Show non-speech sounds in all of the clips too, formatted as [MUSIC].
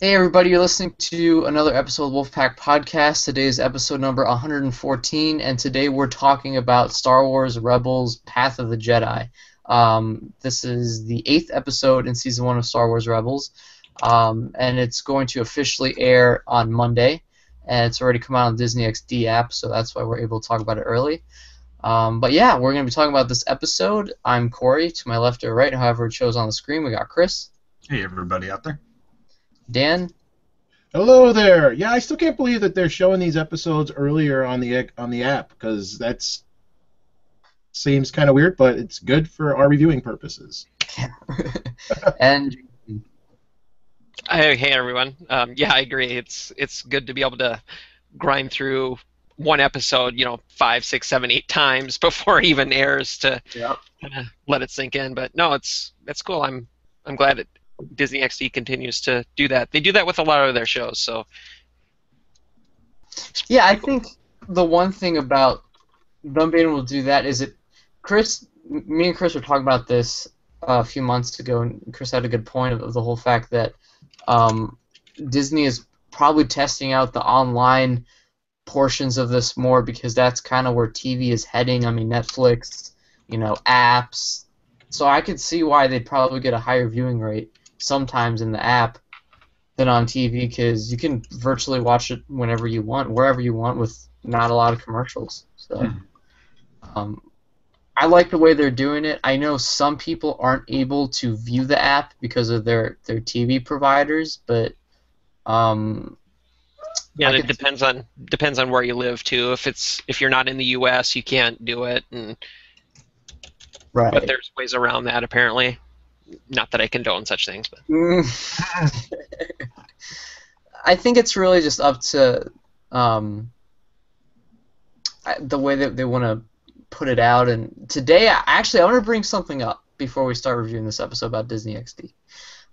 Hey everybody, you're listening to another episode of Wolfpack Podcast. Today is episode number 114, and today we're talking about Star Wars Rebels Path of the Jedi. Um, this is the eighth episode in season one of Star Wars Rebels, um, and it's going to officially air on Monday, and it's already come out on Disney XD app, so that's why we're able to talk about it early. Um, but yeah, we're going to be talking about this episode. I'm Corey, to my left or right, however it shows on the screen. We got Chris. Hey, everybody out there. Dan. Hello there. Yeah, I still can't believe that they're showing these episodes earlier on the on the app because that's seems kind of weird, but it's good for our reviewing purposes. [LAUGHS] and hey, hey everyone. Um, yeah, I agree. It's it's good to be able to grind through one episode, you know, five, six, seven, eight times [LAUGHS] before it even airs to yeah. kind of let it sink in. But no, it's it's cool. I'm I'm glad it Disney XD continues to do that. They do that with a lot of their shows. So yeah, I think the one thing about them being to do that is it. Chris, me and Chris were talking about this uh, a few months ago, and Chris had a good point of, of the whole fact that um, Disney is probably testing out the online portions of this more because that's kind of where TV is heading. I mean, Netflix, you know, apps. So I could see why they'd probably get a higher viewing rate sometimes in the app than on TV because you can virtually watch it whenever you want, wherever you want, with not a lot of commercials. So, um, I like the way they're doing it. I know some people aren't able to view the app because of their their TV providers, but um, yeah, it depends on depends on where you live too. If it's if you're not in the U.S., you can't do it, and right. but there's ways around that apparently. Not that I condone such things, but Mm. [LAUGHS] I think it's really just up to um, the way that they want to put it out. And today, I- actually, I want to bring something up before we start reviewing this episode about Disney XD.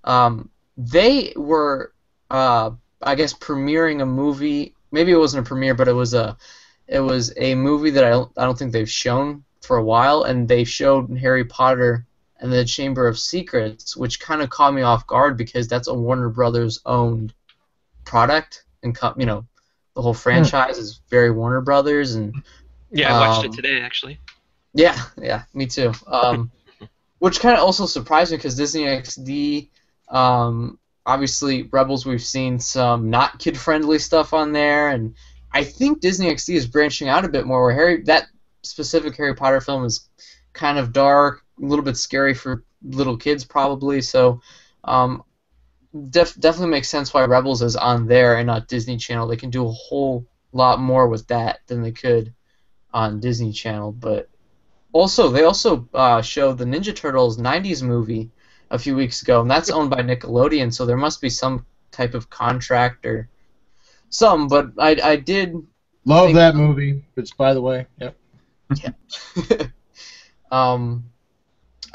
Um, they were, uh, I guess, premiering a movie. Maybe it wasn't a premiere, but it was a, it was a movie that I don't, I don't think they've shown for a while, and they showed Harry Potter and the Chamber of Secrets, which kind of caught me off guard because that's a Warner Brothers owned product, and co- you know, the whole franchise is very Warner Brothers, and yeah, I watched Um, it today actually. yeah, yeah, me too. Um, [LAUGHS] which kind of also surprised me because Disney XD, um, obviously Rebels, we've seen some not kid friendly stuff on there, and I think Disney XD is branching out a bit more. Where Harry, that specific Harry Potter film is kind of dark, a little bit scary for little kids probably. So, um, def- definitely makes sense why Rebels is on there and not Disney Channel. They can do a whole lot more with that than they could on Disney Channel, but also, they also uh, showed the Ninja Turtles '90s movie a few weeks ago, and that's owned by Nickelodeon. So there must be some type of contract or some. But I, I did. Love Think- that movie. Which, by the way, yep. [LAUGHS] [LAUGHS] um,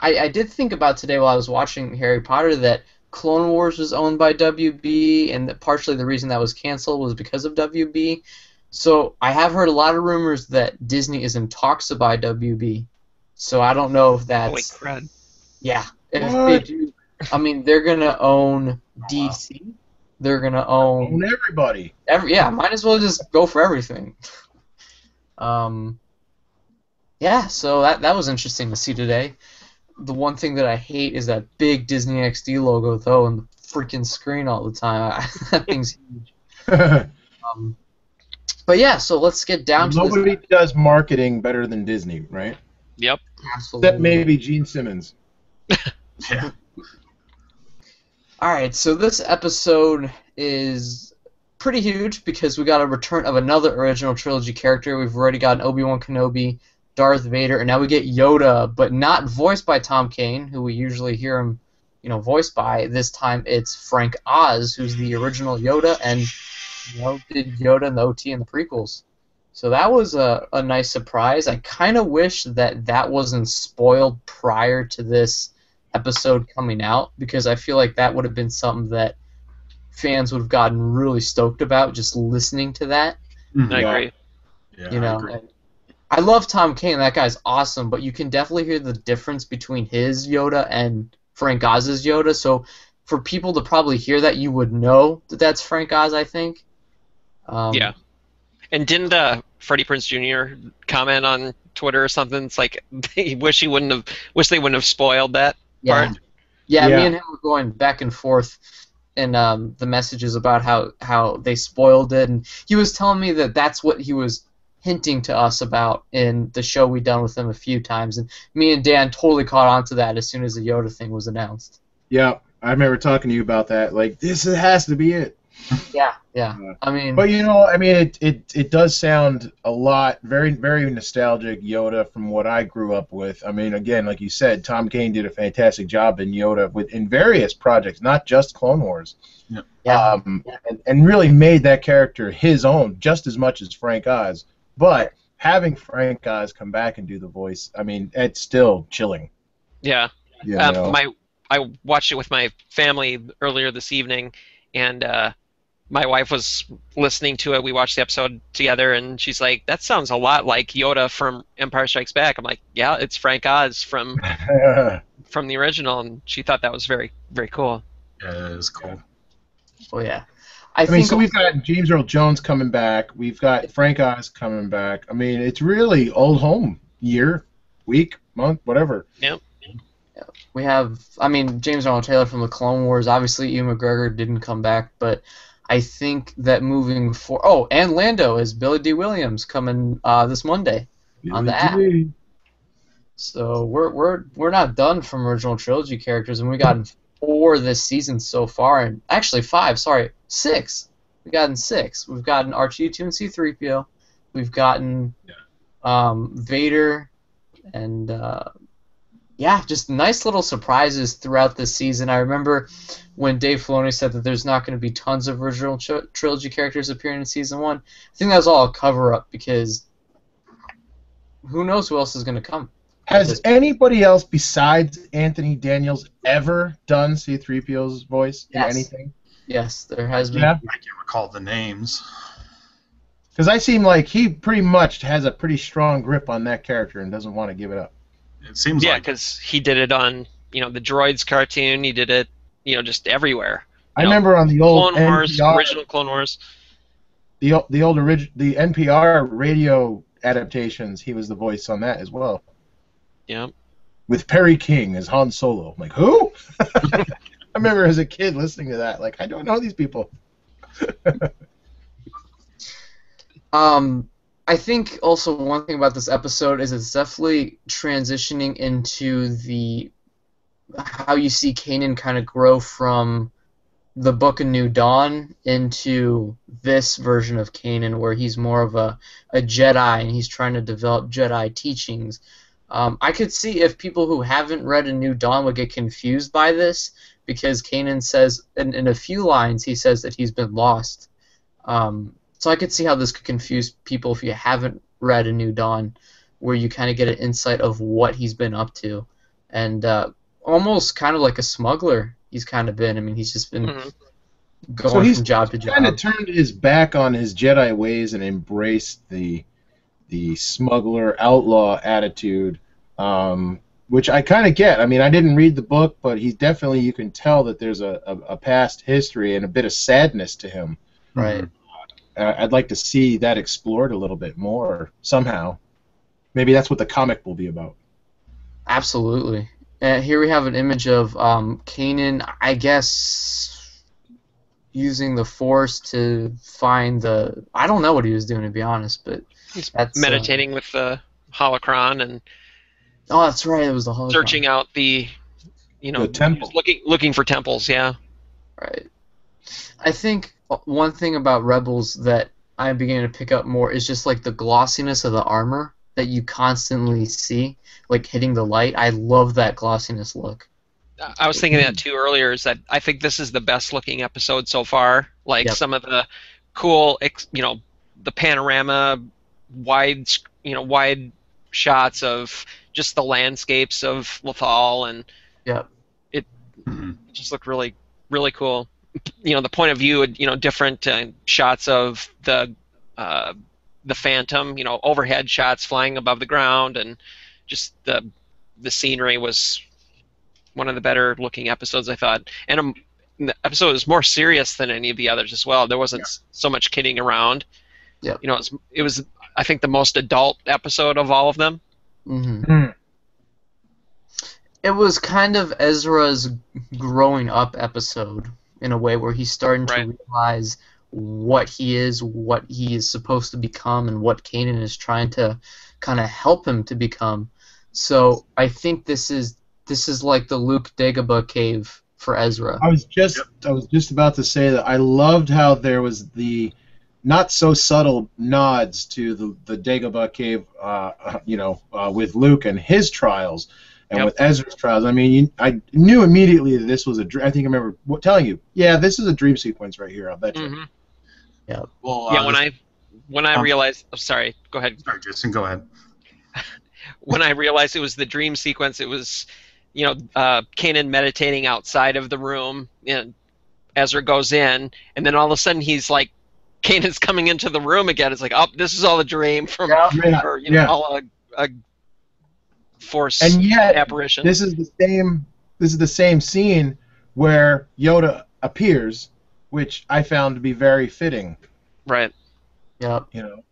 I, I did think about today while I was watching Harry Potter that Clone Wars was owned by WB, and that partially the reason that was canceled was because of WB. So I have heard a lot of rumors that Disney is in talks to buy WB. So I don't know if that's Holy crud! Yeah, if What? they do, I mean, they're gonna own DC. They're gonna own Own everybody. every. Yeah, might as well just go for everything. [LAUGHS] Um. Yeah, so that that was interesting to see today. The one thing that I hate is that big Disney XD logo though, on the freaking screen all the time. [LAUGHS] that thing's [LAUGHS] huge. Um, but yeah, so let's get down to Nobody does marketing better than Disney, right? Yep. Absolutely. Except maybe Gene Simmons. Yeah. [LAUGHS] All right, so this episode is pretty huge because we got a return of another original trilogy character. We've already gotten Obi Wan Kenobi, Darth Vader, and now we get Yoda, but not voiced by Tom Kane, who we usually hear him, you know, voiced by. This time it's Frank Oz, who's the original Yoda, and you know did Yoda in the OT and the prequels. So that was a, a nice surprise. I kind of wish that that wasn't spoiled prior to this episode coming out because I feel like that would have been something that fans would have gotten really stoked about just listening to that. Mhm. I agree. Yeah, you I agree. and I love Tom Kane. That guy's awesome, but you can definitely hear the difference between his Yoda and Frank Oz's Yoda. So for people to probably hear that, you would know that that's Frank Oz. I think. Um, Yeah. And didn't uh, Freddie Prinze Jr. comment on Twitter or something? It's like [LAUGHS] he wish he wouldn't have, wish they wouldn't have spoiled that Yeah. part. Yeah, Yeah. me and him were going back and forth in um, the messages about how, how they spoiled it, and he was telling me that that's what he was hinting to us about in the show we done with him a few times, and me and Dan totally caught on to that as soon as the Yoda thing was announced. Yeah, I remember talking to you about that. Like, this has to be it. Yeah, yeah. Yeah. I mean, But you know, I mean, it, it it does sound a lot very very nostalgic Yoda from what I grew up with. I mean, again, like you said, Tom Kane did a fantastic job in Yoda with in various projects, not just Clone Wars. yeah, um, and, and really made that character his own just as much as Frank Oz. But having Frank Oz come back and do the voice, I mean, it's still chilling. Yeah. You Um, my I watched it with my family earlier this evening, and uh, my wife was listening to it. We watched the episode together, and she's like, "That sounds a lot like Yoda from Empire Strikes Back." I'm like, "Yeah, it's Frank Oz from [LAUGHS] from the original," and she thought that was very very cool. Yeah, it is cool. oh yeah. I, I think mean, so we've got James Earl Jones coming back. We've got Frank Oz coming back. I mean, it's really old home year, week, month, whatever. Yep. We have. I mean, James Arnold Taylor from the Clone Wars. Obviously, Ewan McGregor didn't come back, but I think that moving for oh, and Lando is Billy Dee Williams coming uh, this Monday. On the app. D. So we're we're we're not done from original trilogy characters, and we got four this season so far, and actually five. Sorry, six. We've gotten six. We've gotten R2D2 and C3PO. We've gotten um, Vader, and uh, yeah, just nice little surprises throughout this season. I remember when Dave Filoni said that there's not going to be tons of original tr- trilogy characters appearing in season one. I think that was all a cover up because who knows who else is going to come. Has anybody else besides Anthony Daniels ever done C-3PO's voice in Yes. anything? Yes, there has been. Yeah. I can't recall the names. Because I seem like he pretty much has a pretty strong grip on that character and doesn't want to give it up. It seems Yeah, like because he did it on you know the Droids cartoon. He did it you know just everywhere. I No. remember on the old Clone Wars, NPR, original Clone Wars. the o- the old orig- the NPR radio adaptations. He was the voice on that as well, Yeah. with Perry King as Han Solo. I'm like, who? [LAUGHS] I remember as a kid listening to that. Like, I don't know these people. [LAUGHS] Um, I think also one thing about this episode is it's definitely transitioning into the how you see Kanan kind of grow from the Book of New Dawn into this version of Kanan, where he's more of a, a Jedi and he's trying to develop Jedi teachings. Um, I could see if people who haven't read A New Dawn would get confused by this because Kanan says in, in a few lines he says that he's been lost. Um, so I could see how this could confuse people if you haven't read A New Dawn, where you kind of get an insight of what he's been up to, and uh, almost kind of like a smuggler he's kind of been. I mean, he's just been Mhm. going So he's from job to job. Kind of turned his back on his Jedi ways and embraced the the smuggler outlaw attitude, um, which I kind of get. I mean, I didn't read the book, but he definitely you can tell that there's a, a, a past history and a bit of sadness to him. right. Uh, I'd like to see that explored a little bit more somehow. Maybe that's what the comic will be about. Absolutely. And here we have an image of um, Kanan, I guess, using the Force to find the. I don't know what he was doing, to be honest, but He's that's uh, meditating with the holocron and oh, that's right. It was the hologram. searching out the, you know, The temple. looking looking for temples. Yeah. Right. I think one thing about Rebels that I'm beginning to pick up more is just like the glossiness of the armor that you constantly see, like hitting the light. I love that glossiness look. I was thinking that too earlier. Is that I think this is the best looking episode so far. Like Yep. some of the cool, you know, the panorama, wide, you know, wide shots of just the landscapes of Lothal, and Mhm. [CLEARS THROAT] it just looked really, really cool. You know, the point of view, you know, different uh, shots of the uh, the Phantom. You know, overhead shots flying above the ground, and just the the scenery was one of the better looking episodes I thought. And um, the episode was more serious than any of the others as well. There wasn't s so much kidding around. Yep. You know, it was, it was I think the most adult episode of all of them. hmm Hmm. It was kind of Ezra's growing up episode in a way where he's starting Right. to realize what he is, what he is supposed to become, and what Kanan is trying to kind of help him to become. So I think this is this is like the Luke Dagobah cave for Ezra. I was just I was just about to say that I loved how there was the not so subtle nods to the the Dagobah cave, uh, uh, you know, uh, with Luke and his trials, and Yep. with Ezra's trials. I mean, you, I knew immediately that this was a. I think I remember what, telling you, yeah, this is a dream sequence right here. I'll bet you. hmm Well, Yeah, uh, when I when I um, realized, oh, sorry, go ahead. Sorry, Jason, go ahead. [LAUGHS] When I realized it was the dream sequence, it was, you know, uh, Kanan meditating outside of the room, and Ezra goes in, and then all of a sudden he's like, Kanan's coming into the room again. It's like, oh, this is all a dream from, Yeah. Yeah, or you know, yeah. all a, a force And yet, apparition. this is the same. This is the same scene where Yoda appears, which I found to be very fitting. right. Yep. You know.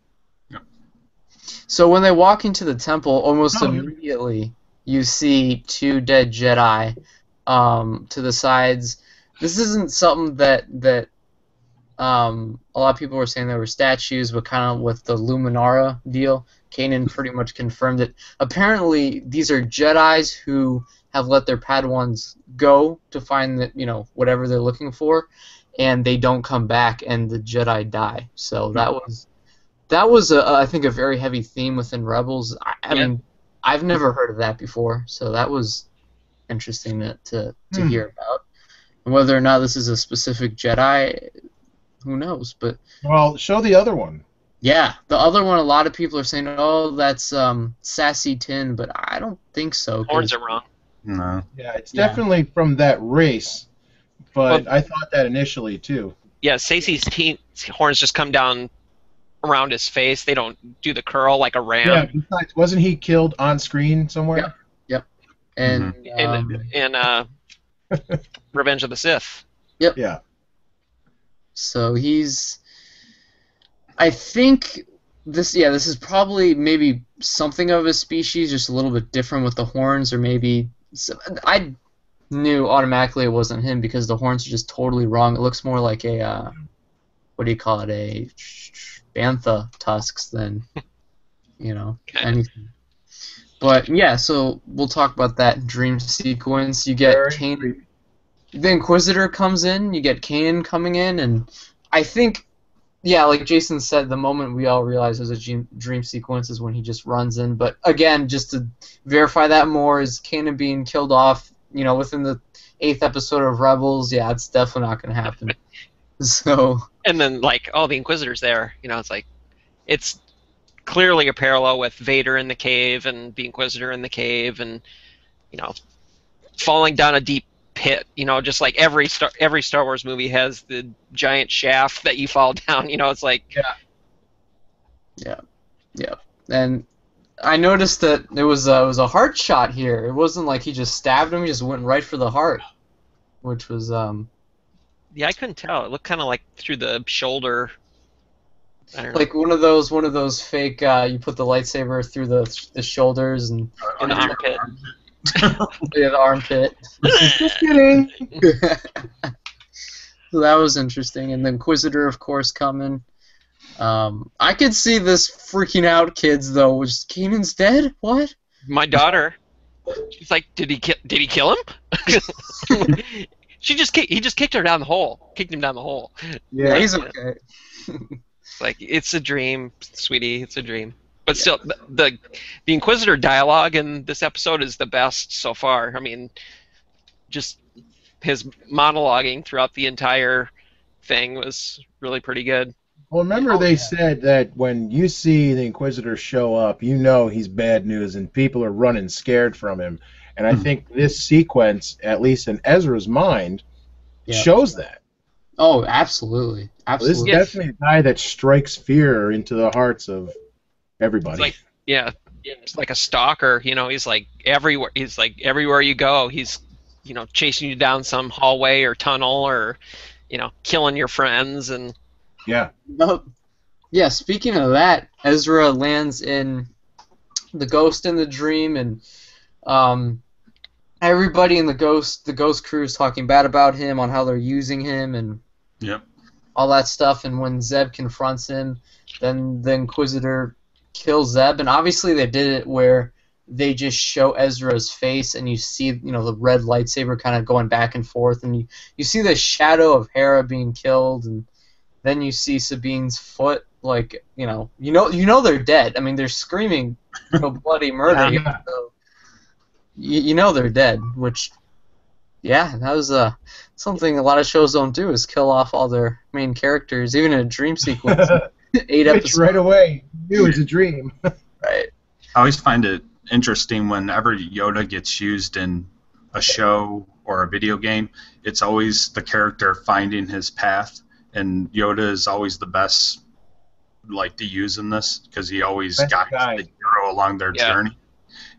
So when they walk into the temple, almost Oh, immediately you see two dead Jedi um, to the sides. This isn't something that that um, a lot of people were saying there were statues, but kind of with the Luminara deal, Kanan pretty much confirmed it. Apparently, these are Jedi's who have let their Padawans go to find that you know whatever they're looking for, and they don't come back, and the Jedi die. So that was that was a, I think a very heavy theme within Rebels. I, I Yeah. mean, I've never heard of that before, so that was interesting to to, to Hmm. hear about. And whether or not this is a specific Jedi, who knows? But Well, show the other one. yeah, the other one, a lot of people are saying, "Oh, that's um, Saesee Tiin," but I don't think so. Horns are wrong. No. Yeah, it's Yeah. definitely from that race, but I thought that initially too. Yeah, Sassy's teen, horns just come down around his face. They don't do the curl like a ram. Yeah. Besides, wasn't he killed on screen somewhere? Yep. And In, um, in uh, [LAUGHS] Revenge of the Sith. Yep. Yeah. So he's. I think this. Yeah, this is probably maybe something of a species, just a little bit different with the horns, or maybe. I knew automatically it wasn't him because the horns are just totally wrong. It looks more like a. Uh, what do you call it? A bantha tusks than, [LAUGHS] you know, Okay. anything. But yeah, so we'll talk about that dream sequence. You get Very Kane creepy. The Inquisitor comes in, you get Kanan coming in, and I think, yeah, like Jason said, the moment we all realize there's a dream, sequence is when he just runs in. But again, just to verify that more, is Kanan being killed off, you know, within the eighth episode of Rebels? Yeah, it's definitely not going to happen. [LAUGHS] so, And then, like, all the Inquisitor's there. You know, it's like, it's clearly a parallel with Vader in the cave and the Inquisitor in the cave and, you know, falling down a deep pit. You know, just like every Star, every Star Wars movie has the giant shaft that you fall [LAUGHS] down. You know, it's like, yeah, yeah, yeah. and I noticed that it was a, it was a heart shot here. It wasn't like he just stabbed him; he just went right for the heart, which was um. yeah, I couldn't tell. It looked kind of like through the shoulder. I don't know. like one of those one of those fake uh, you put the lightsaber through the the shoulders and In the armpit. [LAUGHS] yeah, the armpit. Just [LAUGHS] kidding. so that was interesting. And the Inquisitor, of course, coming. Um, I could see this freaking out kids though. Was Kanan's dead? What? my daughter she's like did he ki- did he kill him [LAUGHS] she just kicked, he just kicked her down the hole kicked him down the hole Yeah, Yeah. he's okay. Like it's a dream sweetie it's a dream but still the, the the inquisitor dialogue in this episode is the best so far i mean just his monologuing throughout the entire thing was really pretty good Well, remember Oh, they yeah. said that when you see the Inquisitor show up, you know he's bad news, and people are running scared from him. And I Hmm. think this sequence, at least in Ezra's mind, Yeah. shows that. Oh, absolutely, This is. Yes. definitely a guy that strikes fear into the hearts of everybody. It's like yeah it's like a stalker you know he's like everywhere he's like everywhere you go he's you know chasing you down some hallway or tunnel or you know killing your friends and Yeah. Nope. Yeah, speaking of that, Ezra lands in the ghost in the dream and um everybody in the ghost the ghost crew is talking bad about him on how they're using him and Yep. all that stuff and when Zeb confronts him, then the Inquisitor kills Zeb and obviously they did it where they just show Ezra's face and you see you know the red lightsaber kind of going back and forth and you, you see the shadow of Hera being killed and then you see Sabine's foot like you know you know you know they're dead I mean they're screaming [LAUGHS] you know, bloody murder Yeah. so you, you know they're dead which yeah that was uh, something a lot of shows don't do is kill off all their main characters even in a dream [LAUGHS] sequence [LAUGHS] eight Which episodes right away knew it was a dream. [LAUGHS] right I always find it interesting whenever Yoda gets used in a show or a video game. It's always the character finding his path, and Yoda is always the best, like to use in this because he always Best guides guide. the hero along their Yeah. journey.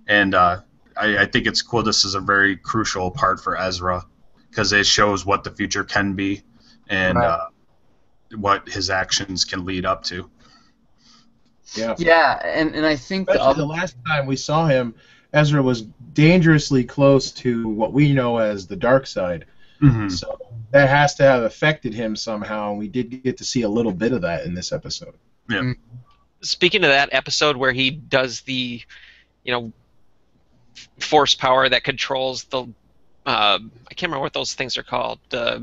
And uh, I, I think it's cool. This is a very crucial part for Ezra because it shows what the future can be and Right. uh, what his actions can lead up to. Yeah. yeah and, and I think the other the last time we saw him, Ezra was dangerously close to what we know as the dark side. Mhm. So that has to have affected him somehow, and we did get to see a little bit of that in this episode. Yeah. Speaking of that episode where he does the you know force power that controls the uh, I can't remember what those things are called. Uh,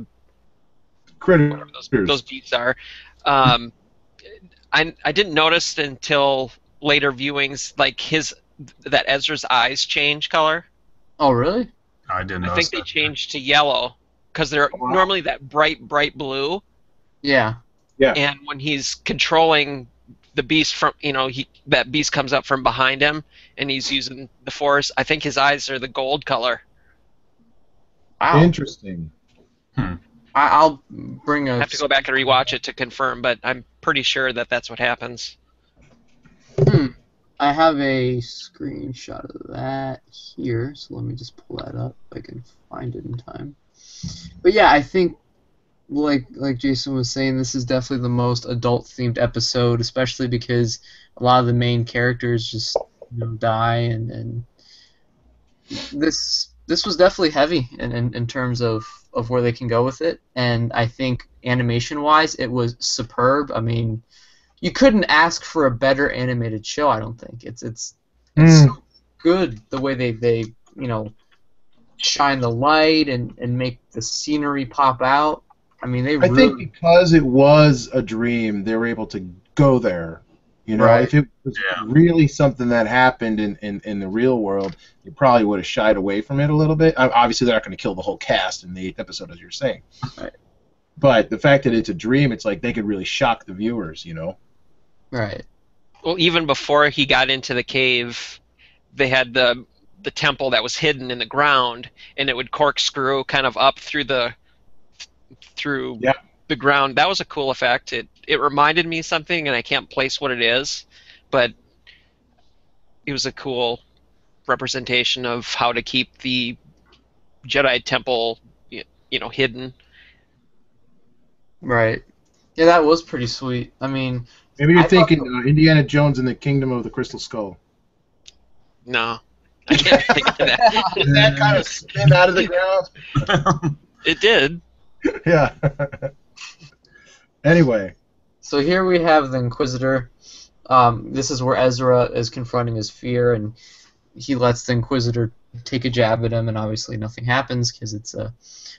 Critter. whatever those, those beats are. Um, I I didn't notice until later viewings like his that Ezra's eyes change color. oh really I didn't. I think they that. changed to yellow because they're Wow. normally that bright bright blue. yeah And when he's controlling the beast from you know he that beast comes up from behind him and he's using the force. I think his eyes are the gold color. wow Interesting. I, I'll bring a I have to go back and rewatch it to confirm, but I'm pretty sure that that's what happens. Hmm. I have a screenshot of that here, so let me just pull that up. If I can find it in time. But yeah, I think, like like Jason was saying, this is definitely the most adult-themed episode, especially because a lot of the main characters just you know die, and, and this this was definitely heavy in, in, in terms of, of where they can go with it, and I think animation-wise, it was superb. I mean you couldn't ask for a better animated show. I don't think it's it's it's Mm. so good the way they they you know shine the light and and make the scenery pop out. I mean, they I really think because it was a dream, they were able to go there. You know, Right. if it was Yeah. really something that happened in, in, in the real world, you probably would have shied away from it a little bit. Obviously, they're not going to kill the whole cast in the eighth episode, as you're saying. Right. But the fact that it's a dream, it's like they could really shock the viewers, you know? right. Well, even before he got into the cave, they had the the temple that was hidden in the ground, and it would corkscrew kind of up through the through Yeah. the ground. That was a cool effect. It it reminded me of something, and I can't place what it is, but it was a cool representation of how to keep the Jedi temple, you know, hidden. Right. Yeah, that was pretty sweet. I mean, Maybe you're I thought thinking uh, Indiana Jones and the Kingdom of the Crystal Skull. No, I can't [LAUGHS] think of that. Did that kind of spin out of the ground? It did. [LAUGHS] yeah. anyway, so here we have the Inquisitor. Um, this is where Ezra is confronting his fear, and he lets the Inquisitor take a jab at him, and obviously nothing happens because it's a,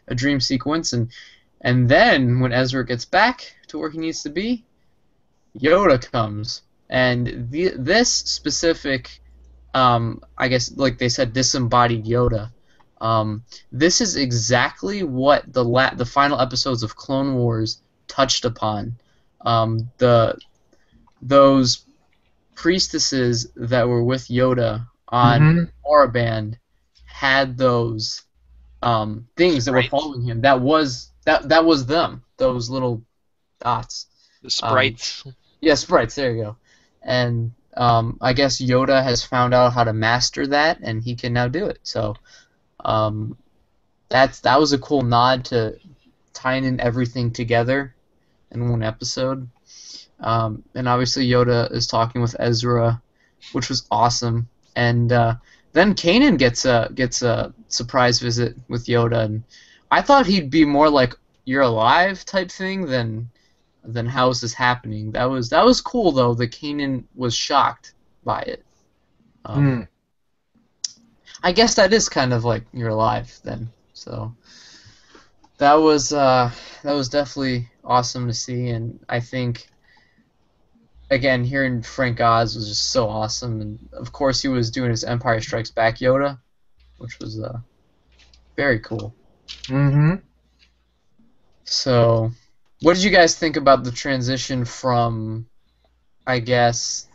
a dream sequence. And and then when Ezra gets back to where he needs to be, Yoda comes, and the, this specific, um, I guess, like they said, disembodied Yoda. Um, this is exactly what the la- the final episodes of Clone Wars touched upon. Um, the those priestesses that were with Yoda on Mhm. Oraband had those um, things that were following him. That was that that was them. Those little dots. The sprites. Yeah, sprites. There you go. And um, I guess Yoda has found out how to master that, and he can now do it. So, um, that's that was a cool nod to tying in everything together in one episode. Um, and obviously Yoda is talking with Ezra, which was awesome. And uh, then Kanan gets a gets a surprise visit with Yoda, and I thought he'd be more like "You're alive" type thing than than how is this happening. That was that was cool though. The Kanan was shocked by it. Um, Hmm. I guess that is kind of like you're alive then. So that was uh, that was definitely awesome to see, and I think again hearing Frank Oz was just so awesome, and of course he was doing his Empire Strikes Back Yoda, which was uh, very cool. Mm-hmm. So, what did you guys think about the transition from, I guess,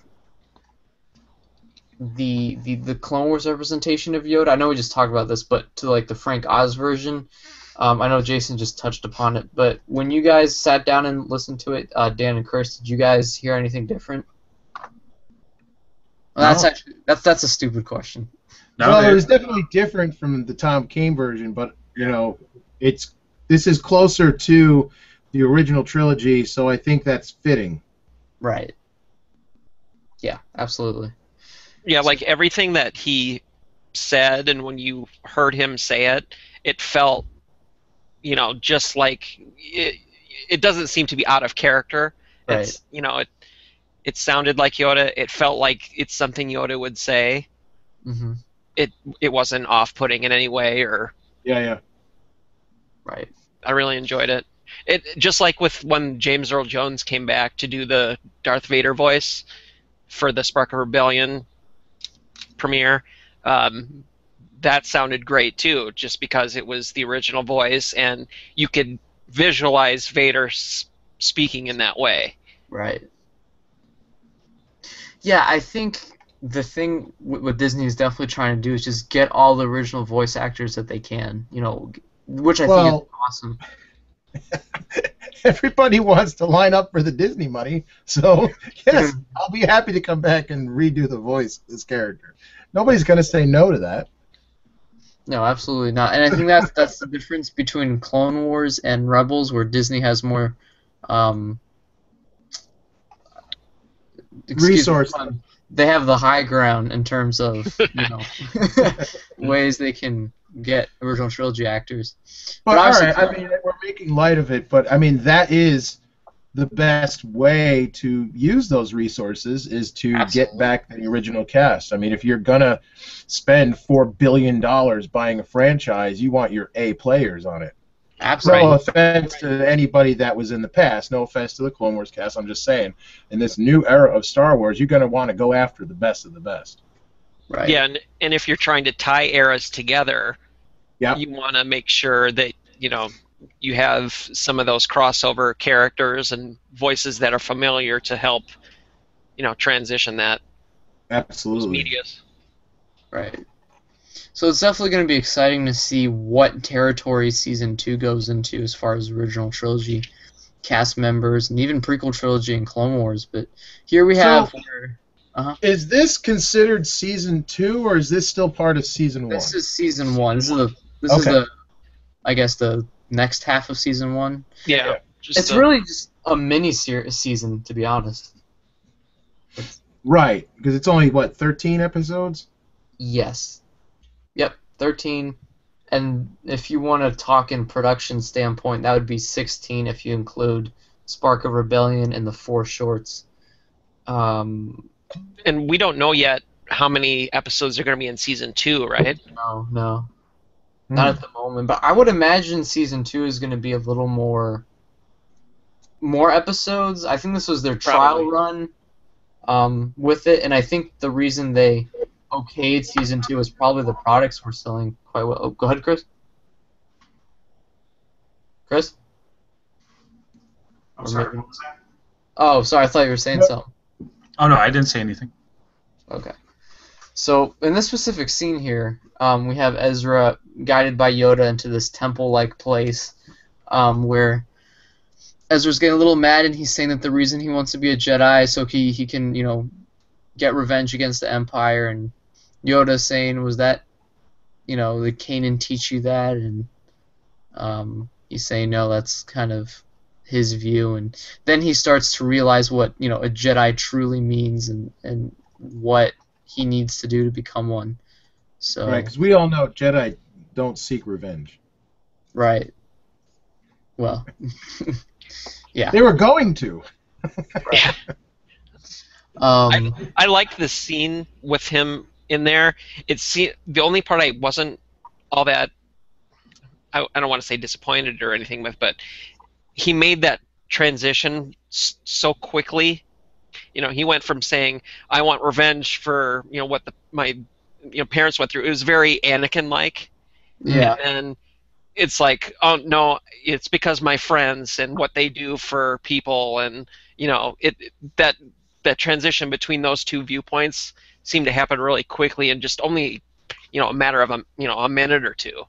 the the the Clone Wars representation of Yoda? I know we just talked about this, but to like the Frank Oz version. Um, I know Jason just touched upon it, but when you guys sat down and listened to it, uh, Dan and Chris, did you guys hear anything different? Well, that's No. actually that's that's a stupid question. No, well, it was definitely different from the Tom Kane version, but you know, it's this is closer to the original trilogy, so I think that's fitting. Right. Yeah, absolutely. Yeah, like everything that he said, and when you heard him say it, it felt, you know, just like it. It doesn't seem to be out of character. It's you know, it it sounded like Yoda. It felt like it's something Yoda would say. Mm-hmm. It it wasn't off-putting in any way, or Yeah, yeah. Right. I really enjoyed it. It just like with when James Earl Jones came back to do the Darth Vader voice for the Spark of Rebellion premiere. Um, that sounded great too, just because it was the original voice and you could visualize Vader s- speaking in that way. Right. Yeah, I think the thing what what Disney is definitely trying to do is just get all the original voice actors that they can, you know, which I think is awesome. [LAUGHS] Everybody wants to line up for the Disney money, so [LAUGHS] yes, mm-hmm. I'll be happy to come back and redo the voice of this character. Nobody's gonna say no to that. No, absolutely not. And I think that's that's the difference between Clone Wars and Rebels, where Disney has more um, excuse me, Resource. pun, They have the high ground in terms of you know [LAUGHS] [LAUGHS] ways they can get original trilogy actors. But, But all obviously- right, I mean, we're making light of it, but I mean that is the best way to use those resources is to get back the original cast. I mean, if you're gonna spend four billion dollars buying a franchise, you want your A players on it. Absolutely. No offense to anybody that was in the past. No offense to the Clone Wars cast. I'm just saying, in this new era of Star Wars, you're gonna want to go after the best of the best. Right. Yeah, and, and if you're trying to tie eras together, Yeah. you want to make sure that you know you have some of those crossover characters and voices that are familiar to help you know transition that Absolutely. medias. Right. So it's definitely going to be exciting to see what territory season two goes into as far as original trilogy cast members and even prequel trilogy and Clone Wars. But here we have. So- have where uh-huh. Is this considered season two, or is this still part of season one? this is season one. This is the this is Okay. the I guess the next half of season one. Yeah, Yeah. just It's a- really just a mini series season to be honest. Right, because it's only what 13 episodes. Yes. Yep, 13. And if you want to talk in production standpoint, that would be 16 if you include Spark of Rebellion and the four shorts. Um, and we don't know yet how many episodes are going to be in season two, right? no, no, Hmm. not at the moment. But I would imagine season two is going to be a little more, more episodes. I think this was their trial Probably. run um, with it, and I think the reason they okayed season two is probably the products were selling quite well. Oh, go ahead, Chris. Chris. I'm sorry, what was that? Oh, sorry. I thought you were saying Yep. something. Oh no, I didn't say anything. Okay. So in this specific scene here, um, we have Ezra guided by Yoda into this temple-like place, um, where Ezra's getting a little mad, and he's saying that the reason he wants to be a Jedi is so he he can you know get revenge against the Empire, and Yoda saying was that you know did Kanan teach you that, and Um, he's saying no, that's kind of his view, and then he starts to realize what you know a Jedi truly means and and what he needs to do to become one. So Right, because we all know Jedi don't seek revenge. right. Well, [LAUGHS] yeah. They were going to. yeah. [LAUGHS] Um, I liked the scene with him in there. It's se- the only part I wasn't all that. I, I don't want to say disappointed or anything with, but he made that transition s- so quickly. You know, he went from saying "I want revenge for you know what the, my you know parents went through." It was very Anakin-like. yeah. and it's like oh no it's because my friends and what they do for people and you know it that that transition between those two viewpoints seemed to happen really quickly and just only you know a matter of a you know a minute or two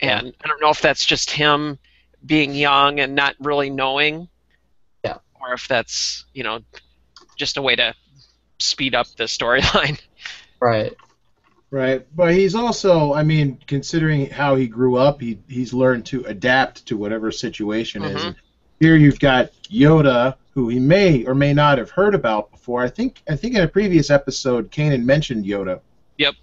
and i don't know if that's just him being young and not really knowing. Or if that's you know just a way to speed up the storyline [LAUGHS] Right. Right, but he's also, I mean, considering how he grew up, he he's learned to adapt to whatever situation is. Mhm. And here you've got Yoda, who he may or may not have heard about before. I think I think in a previous episode, Kanan mentioned Yoda. Yep.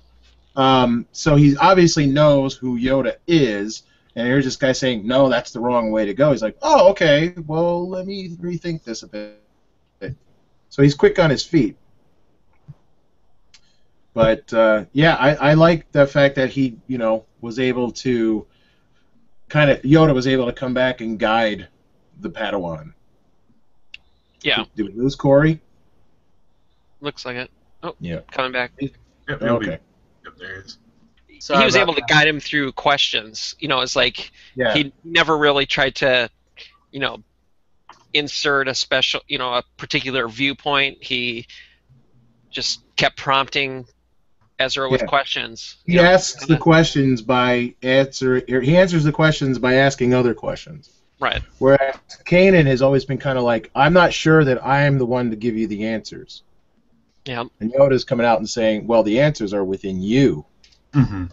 Um, so he obviously knows who Yoda is, and here's this guy saying, "No, that's the wrong way to go." He's like, "Oh, okay. Well, let me rethink this a bit." So he's quick on his feet. But uh, yeah, I, I like the fact that he, you know, was able to kind of Yoda was able to come back and guide the Padawan. yeah Did we lose Corey? looks like it oh Yeah. coming back Yep, he'll be- Okay. yep, there he is. Sorry he was able to guide him through questions. You know, it's like Yeah. he never really tried to, you know, insert a special, you know, a particular viewpoint. He just kept prompting Ezra with Yeah. questions. He know, asks the questions by answer. He answers the questions by asking other questions. right. Whereas Kanan has always been kind of like, I'm not sure that I'm the one to give you the answers. Yeah. And Yoda's coming out and saying, well, the answers are within you. Hmm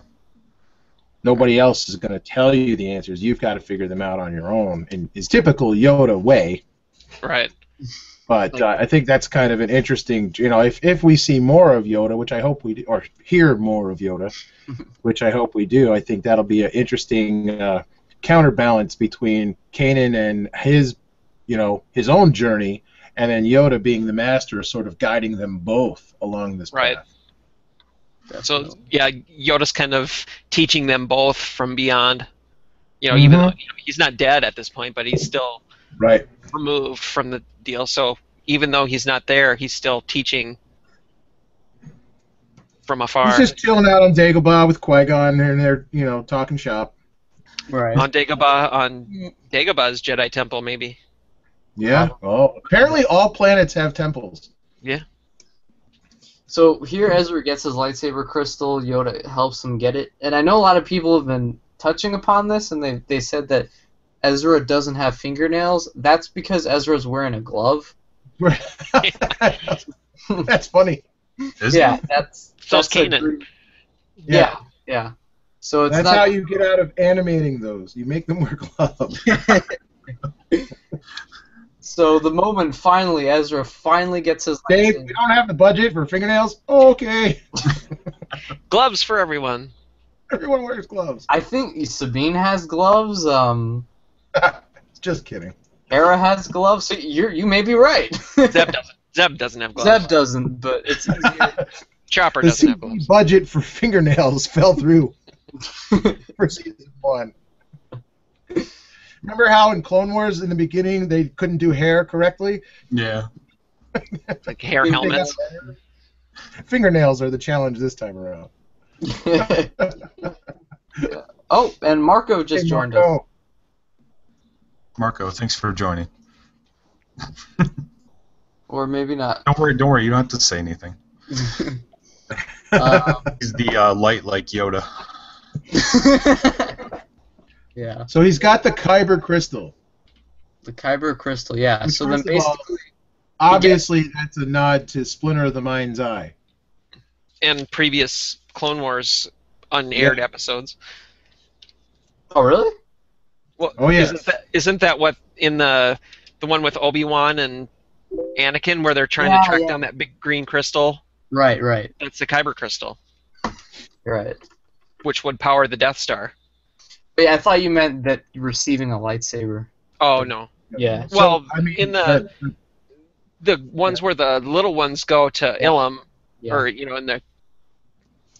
Nobody else is going to tell you the answers. You've got to figure them out on your own. In his typical Yoda way. Right. But uh, I think that's kind of an interesting, you know, if, if we see more of Yoda, which I hope we do, or hear more of Yoda, [LAUGHS] which I hope we do, I think that'll be an interesting uh, counterbalance between Kanan and his, you know, his own journey, and then Yoda being the master, sort of guiding them both along this Right. path. So yeah, Yoda's kind of teaching them both from beyond. You know, even Mhm. though you know, he's not dead at this point, but he's still Right. removed from the deal. So even though he's not there, he's still teaching from afar. He's just chilling out on Dagobah with Qui Gon, and they're, you know, talking shop. Right. on Dagobah, on Dagobah's Jedi Temple, maybe. Yeah. Oh, apparently all planets have temples. So here Ezra gets his lightsaber crystal, Yoda helps him get it. And I know a lot of people have been touching upon this and they they said that Ezra doesn't have fingernails. That's because Ezra's wearing a glove. [LAUGHS] That's funny. Is yeah, that's So's that's a Kanan. Yeah. Yeah, yeah. So it's That's not how you get out of animating those. You make them wear gloves. [LAUGHS] so the moment finally Ezra finally gets his Dave, lightsaber- we don't have the budget for fingernails. Okay. [LAUGHS] Gloves for everyone. Everyone wears gloves. I think Sabine has gloves. Um, [LAUGHS] Just kidding. Hera has gloves. So you're you may be right. Zeb doesn't. Zeb doesn't have gloves. Zeb doesn't, but it's easier. [LAUGHS] Chopper The doesn't have gloves. budget for fingernails fell through for season one. Remember how in Clone Wars in the beginning they couldn't do hair correctly? Yeah. [LAUGHS] Like hair helmets. Fingernails are the challenge this time around. [LAUGHS] oh, and Marco just Hey, joined us. Marco. Marco, thanks for joining. [LAUGHS] Or maybe not. Don't worry, don't worry. You don't have to say anything. um, He's the uh, light like Yoda. Yeah, So he's got the Kyber crystal. the Kyber crystal. Yeah. Which, So then first of all, basically, Obviously, that's a nod to Splinter of the Mind's Eye. And previous Clone Wars unaired episodes. Oh, really? Well, Oh, yes. Isn't that, isn't that what in the the one with Obi Wan and Anakin where they're trying Yeah, to track yeah. down that big green crystal? Right, right, That's the Kyber crystal, right. which would power the Death Star. But yeah, I thought you meant that receiving a lightsaber. Oh no, Yeah. So, Well, I mean, in the- the ones where the little ones go to Ilum, Yeah. or you know, in the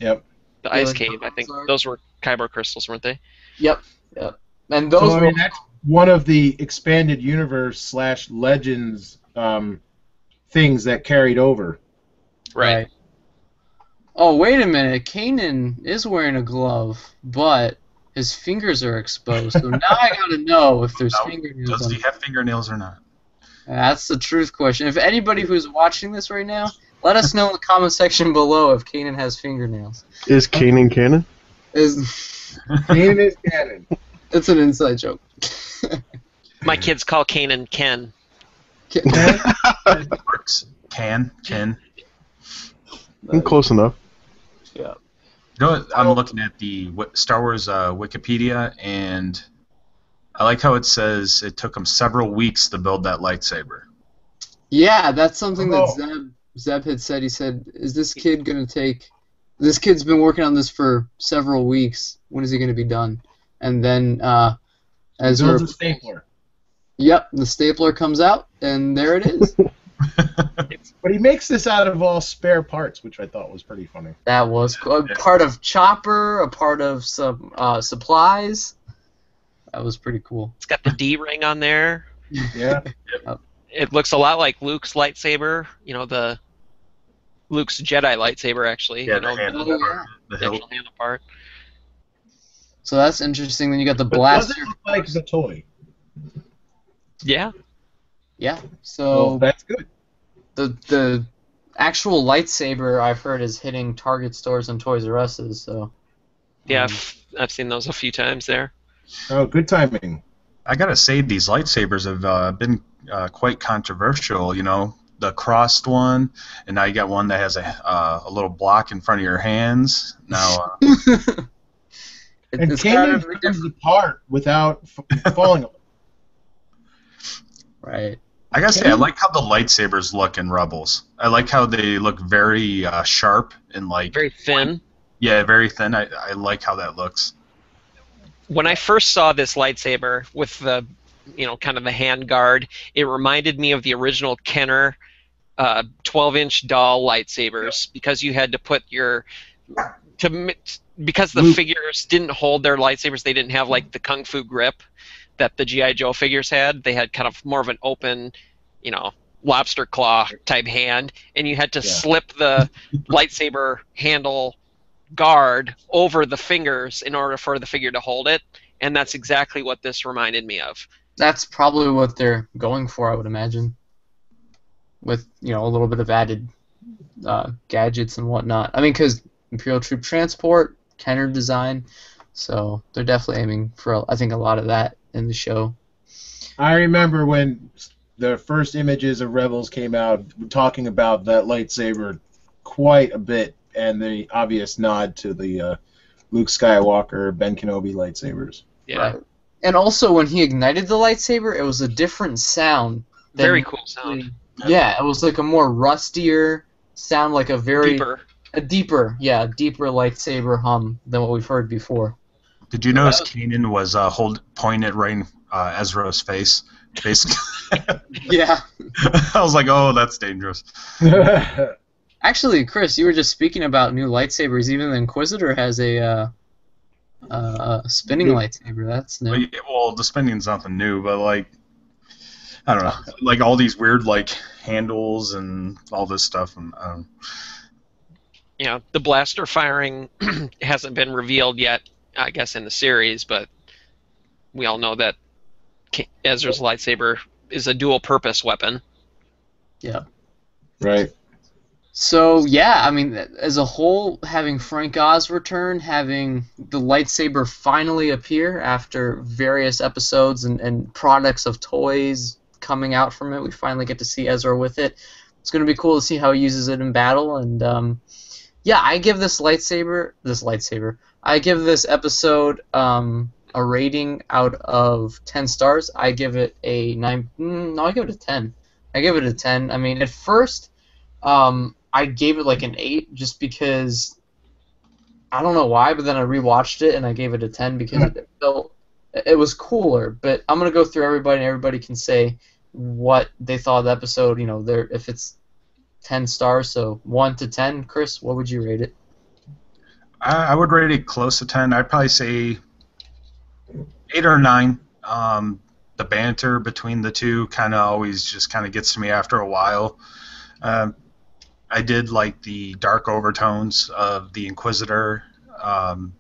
Yep. the ice like cave. I think Sorry. those were Kyber crystals, weren't they? Yep. Yep. And those so, I were mean, that's one of the expanded universe slash legends um, things that carried over. Right. Oh, wait a minute. Kanan is wearing a glove, but his fingers are exposed. So now I gotta know if there's Now, fingernails Does on he have fingernails or not? That's the truth question. If anybody who's watching this right now, let us know in the comment section below if Kanan has fingernails. Is Kanan canon? Is Canon is canon. it's an inside joke. My kids call Kanan Ken. Works. Can. Can. Mm, Close enough. Yeah. You know? I'm looking at the Star Wars uh, Wikipedia, and I like how it says it took them several weeks to build that lightsaber. Yeah, that's something that Oh. Zeb Zeb had said. He said, "Is this kid gonna take? This kid's been working on this for several weeks. When is he gonna be done?" And then, uh, as Builds we're, a stapler. yep, the stapler comes out, and there it is. [LAUGHS] [LAUGHS] But he makes this out of all spare parts, which I thought was pretty funny. that was cool. a part of chopper, a part of some uh, supplies. That was pretty cool. It's got the D ring on there. Yeah. It looks a lot like Luke's lightsaber. You know the Luke's Jedi lightsaber, actually. Yeah, you the know, handle Oh, part, the the hilt. handle part. So that's interesting. Then you got the But blaster. does it look like the toy? Yeah. Yeah. So So that's good. The the actual lightsaber I've heard is hitting Target stores and Toys R Us's. So Yeah, um, I've, I've seen those a few times there. Oh, good timing. I gotta say, these lightsabers have uh, been uh, quite controversial. You know, the crossed one, and now you got one that has a uh, a little block in front of your hands. Now, uh, [LAUGHS] it- And it's kind Kanan of comes apart without f- falling. apart. right. I gotta say, I like how the lightsabers look in Rebels. I like how they look very uh, sharp and like Very thin. yeah, very thin. I, I like how that looks. When I first saw this lightsaber with the, you know, kind of the hand guard, it reminded me of the original Kenner uh, 12-inch doll lightsabers because you had to put your to because the Luke. figures didn't hold their lightsabers. They didn't have like the kung fu grip that the GI Joe figures had. They had kind of more of an open, you know, lobster claw type hand, and you had to Yeah. slip the [LAUGHS] lightsaber handle guard over the fingers in order for the figure to hold it. And that's exactly what this reminded me of. That's probably what they're going for, I would imagine. With you know a little bit of added uh, gadgets and whatnot. I mean, because Imperial Troop Transport, Kenner design, so they're definitely aiming for I think a lot of that in the show. I remember when the first images of Rebels came out, talking about that lightsaber quite a bit, and the obvious nod to the uh, Luke Skywalker, Ben Kenobi lightsabers. Yeah. Right. And also, when he ignited the lightsaber, it was a different sound. than Very cool sound. Yeah, it was like a more rustier sound, like a very Deeper. a deeper, yeah, deeper lightsaber hum than what we've heard before. Did you notice Kanan was uh, hold pointed right in uh, Ezra's face? Basically, [LAUGHS] [LAUGHS] Yeah. [LAUGHS] I was like, oh, that's dangerous. Actually, Chris, you were just speaking about new lightsabers. Even the Inquisitor has a uh, uh, a spinning lightsaber. That's new. yeah, well, the spending's nothing new, but like, I don't know, like all these weird like handles and all this stuff, and um, you know, the blaster firing [CLEARS THROAT] hasn't been revealed yet, I guess, in the series, but we all know that Ezra's lightsaber is a dual purpose weapon. Yeah. Right. So yeah, I mean, as a whole, having Frank Oz return, having the lightsaber finally appear after various episodes and, and products of toys coming out from it, we finally get to see Ezra with it. It's going to be cool to see how he uses it in battle, and um, yeah, I give this lightsaber, this lightsaber, I give this episode um, a rating out of 10 stars, I give it a 9. mm, No, I give it a 10. I give it a 10. I mean, at first, um, I gave it like an 8 just because. I don't know why, but then I rewatched it and I gave it a 10 because it [LAUGHS] felt. It was cooler, but I'm going to go through everybody and everybody can say what they thought of the episode. You know, there if it's 10 stars, so 1 to 10. Chris, what would you rate it? I, I would rate it close to ten. I'd probably say eight or nine. Um, the banter between the two kind of always just kind of gets to me after a while. Um, I did like the dark overtones of the Inquisitor. Um,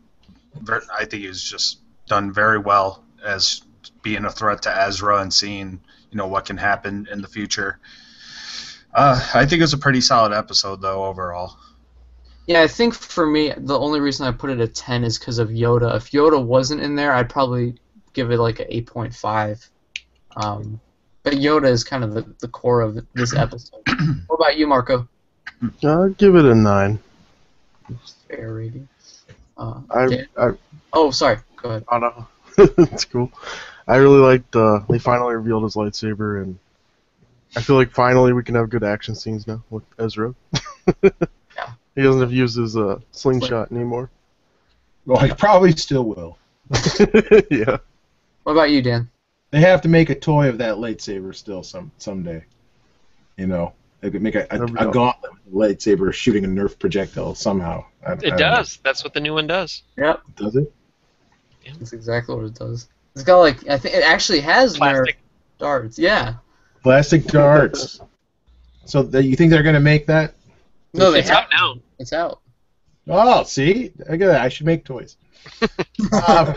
I think he was just done very well as being a threat to Ezra and seeing you know what can happen in the future. Uh, I think it was a pretty solid episode though overall. Yeah, I think for me, the only reason I put it at 10 is because of Yoda. If Yoda wasn't in there, I'd probably give it like an 8.5. Um, but Yoda is kind of the, the core of this [CLEARS THROAT] episode. what about you, Marco? I'll give it a nine. Fair rating. Uh, I, I, Oh, sorry. Go ahead. I don't know. [LAUGHS] it's cool. I really liked. Uh, they finally revealed his lightsaber, and I feel like finally we can have good action scenes now with Ezra. [LAUGHS] Yeah. He doesn't have to use his uh, slingshot anymore. Well, I probably still will. [LAUGHS] [LAUGHS] yeah. What about you, Dan? They have to make a toy of that lightsaber still some someday. You know, they could make a, a, a gauntlet lightsaber shooting a Nerf projectile somehow. I, I It don't does. That's what the new one does. Yep, know. Does it? that's exactly what it does. It's got like I think it actually has Nerf darts. Yeah. Plastic darts. [LAUGHS] so the, you think they're going to make that? No, they It's have. out now. It's out. Oh, see, look at that. I should make toys. [LAUGHS] um,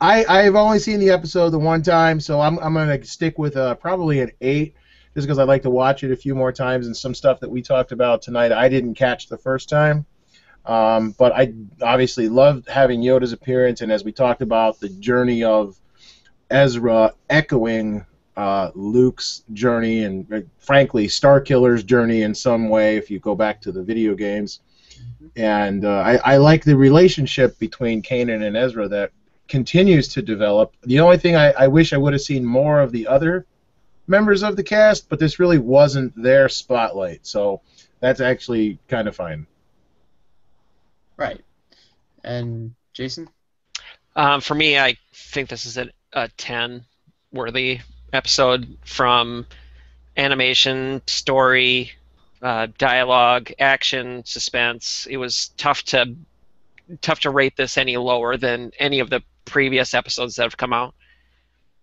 I I've only seen the episode the one time, so I'm I'm gonna stick with uh, probably an eight, just because I like to watch it a few more times. And some stuff that we talked about tonight, I didn't catch the first time. Um, but I obviously loved having Yoda's appearance, and as we talked about, the journey of Ezra echoing uh, Luke's journey, and uh, frankly, Starkiller's journey in some way. If you go back to the video games and uh, I, I like the relationship between Kanan and Ezra that continues to develop. The only thing I, I wish I would have seen more of the other members of the cast, but this really wasn't their spotlight, so that's actually kind of fine. Right. And Jason? Um, for me, I think this is a, a 10 worthy episode from animation, story, uh, dialogue, action, suspense. It was tough to tough to rate this any lower than any of the previous episodes that have come out.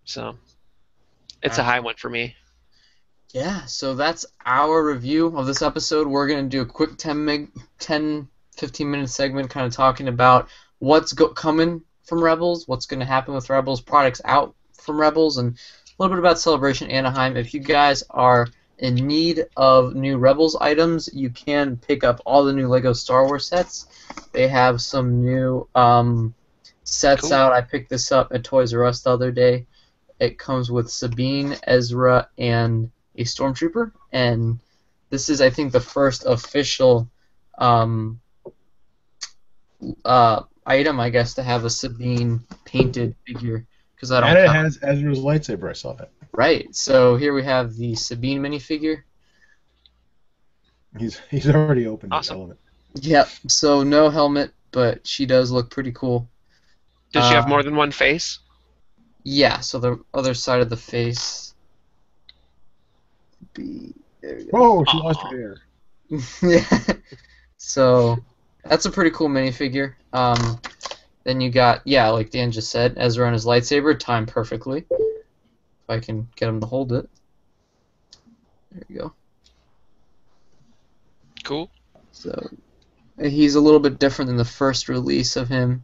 So it's a high one for me. Yeah, so that's our review of this episode. We're going to do a quick 10, mig, 10 15 minute segment kind of talking about what's go- coming from Rebels, what's going to happen with Rebels, products out from Rebels, and little bit about Celebration Anaheim. If you guys are in need of new Rebels items, you can pick up all the new Lego Star Wars sets. They have some new um, sets Cool. out. I picked this up at Toys R Us the other day. It comes with Sabine, Ezra, and a stormtrooper, and this is, I think, the first official um, uh, item, I guess, to have a Sabine painted figure. Because I don't. And it count- has Ezra's lightsaber. I saw that. Right. So here we have the Sabine minifigure. He's he's already opened Awesome. it. I love. Yep. So no helmet, but she does look pretty cool. Does she have Uh, more than one face? Yeah. So the other side of the face. Be there. You go. Whoa, she Aw. lost her hair. [LAUGHS] yeah. So that's a pretty cool minifigure. Um, then you got yeah, like Dan just said, Ezra and his lightsaber timed perfectly. If I can get him to hold it. There you go. Cool. So he's a little bit different than the first release of him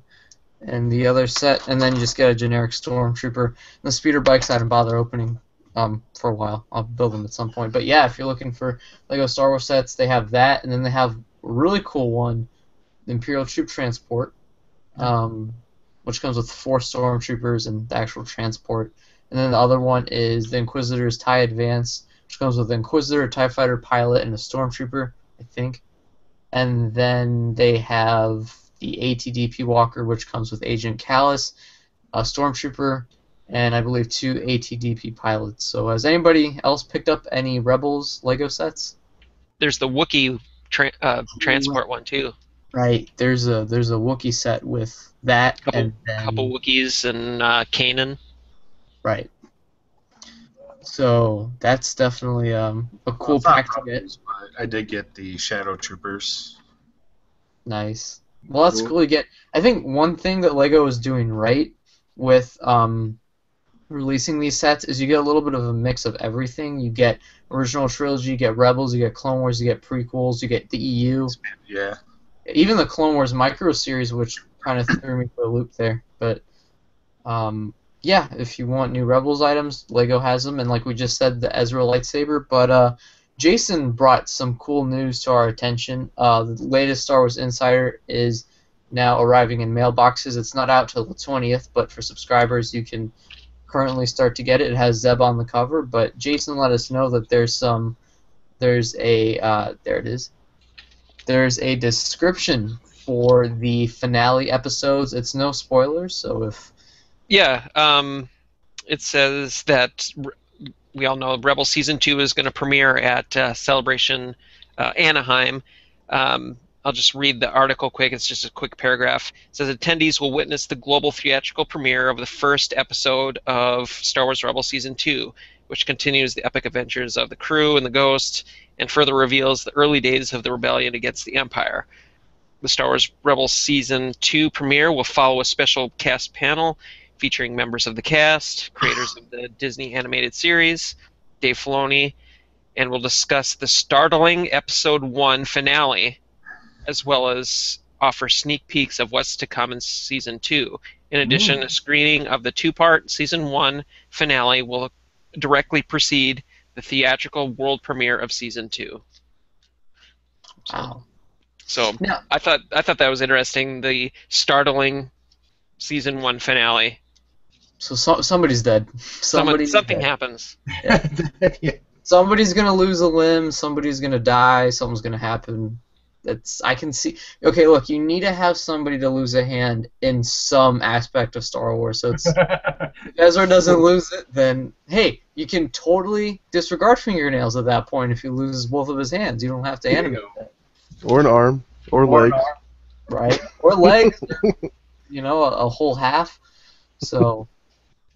and the other set, and then you just get a generic stormtrooper. The speeder bikes I didn't bother opening um, for a while. I'll build them at some point. But yeah, if you're looking for Lego Star Wars sets, they have that, and then they have a really cool one, the Imperial Troop Transport, um, which comes with four stormtroopers and the actual transport. And then the other one is the Inquisitor's TIE Advance, which comes with the Inquisitor, a TIE Fighter pilot, and a stormtrooper, I think. And then they have the ATDP Walker, which comes with Agent Kallus, a Stormtrooper, and I believe two ATDP pilots. So has anybody else picked up any Rebels Lego sets? There's the Wookiee tra- uh, transport one too. Right. There's a there's a Wookiee set with that Couple- and then, couple Wookiees and uh, Kanan. right. So that's definitely um, a cool Well, pack to get. But I did get the Shadow Troopers. Nice. Well, that's Cool. cool to get. I think one thing that Lego is doing right with um, releasing these sets is you get a little bit of a mix of everything. You get original trilogy, you get Rebels, you get Clone Wars, you get prequels, you get the EU, Yeah. Even the Clone Wars micro series, which kind of threw me for a loop there. But um, yeah, if you want new Rebels items, Lego has them, and like we just said, the Ezra lightsaber. But uh, Jason brought some cool news to our attention. Uh, the latest Star Wars Insider is now arriving in mailboxes. It's not out till the 20th, but for subscribers, you can currently start to get it. It has Zeb on the cover, but Jason let us know that there's some, there's a, uh, there it is. There's a description for the finale episodes. It's no spoilers, so if Yeah, um, it says that we all know Rebel season two is going to premiere at uh, Celebration uh, Anaheim. Um, I'll just read the article quick. It's just a quick paragraph. It says attendees will witness the global theatrical premiere of the first episode of Star Wars Rebel season two, which continues the epic adventures of the crew and the Ghost, and further reveals the early days of the rebellion against the Empire. The Star Wars Rebels season two premiere will follow a special cast panel featuring members of the cast, [SIGHS] creators of the Disney animated series, Dave Filoni, and will discuss the startling episode one finale, as well as offer sneak peeks of what's to come in season two. In addition, mm. a screening of the two part season one finale will directly precede the theatrical world premiere of season two. So, wow. so I thought I thought that was interesting. The startling season one finale. So, so somebody's dead. Someone, something dead. happens. [LAUGHS] yeah. Somebody's gonna lose a limb. Somebody's gonna die. Something's gonna happen. That's I can see. Okay, look, you need to have somebody to lose a hand in some aspect of Star Wars. So it's [LAUGHS] if Ezra doesn't lose it, then hey, you can totally disregard fingernails at that point if he loses both of his hands. You don't have to animate go. that, Or an arm. Or, Or an legs. right? Or legs, [LAUGHS] you know, a, a whole half. So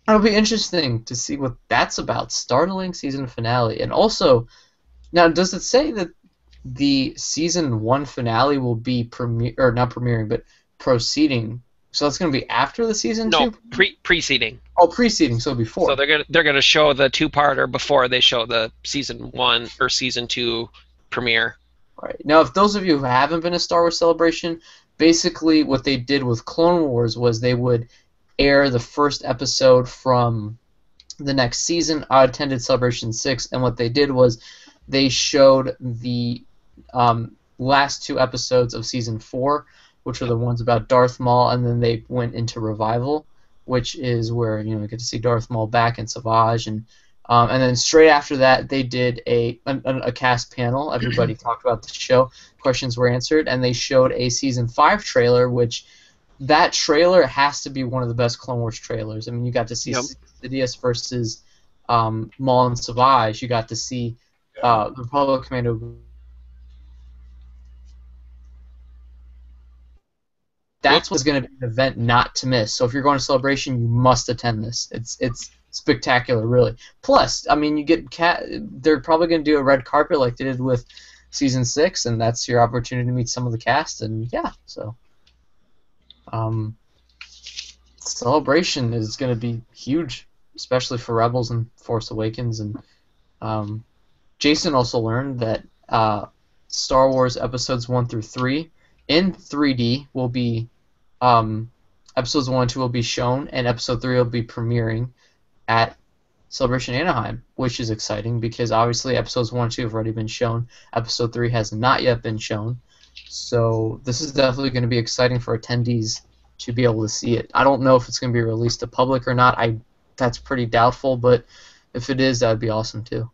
it'll be interesting to see what that's about. Startling season finale, and also, now does it say that the season one finale will be premiere or not premiering, but proceeding? So that's going to be after the season No, two. pre preceding. Oh, preceding, so before. So they're gonna they're gonna show the two parter before they show the season one or season two premiere. Right. Now, if those of you who haven't been to Star Wars Celebration, basically what they did with Clone Wars was they would air the first episode from the next season. I attended Celebration 6, and what they did was they showed the um, last two episodes of Season 4, which are the ones about Darth Maul, and then they went into Revival, which is where, you know, we get to see Darth Maul back and Savage and um, and then straight after that, they did a, a, a cast panel. [CLEARS THROAT] Everybody talked about the show. Questions were answered, and they showed a season five trailer, which that trailer has to be one of the best Clone Wars trailers. I mean, you got to see Yep. Sidious versus um, Maul and Savage. You got to see uh, the Republic Commando. That's what's going to be an event not to miss. So if you're going to celebration, you must attend this. It's it's spectacular, really. Plus, I mean, you get cat. They're probably going to do a red carpet like they did with season six, and that's your opportunity to meet some of the cast. And yeah, so um, celebration is going to be huge, especially for Rebels and Force Awakens. And um, Jason also learned that uh, Star Wars episodes one through three in 3D will be um, episodes one and two will be shown, and episode three will be premiering at Celebration Anaheim, which is exciting because obviously episodes one and two have already been shown. Episode three has not yet been shown, so this is definitely going to be exciting for attendees to be able to see it. I don't know if it's going to be released to public or not. I that's pretty doubtful, but if it is, that'd be awesome too.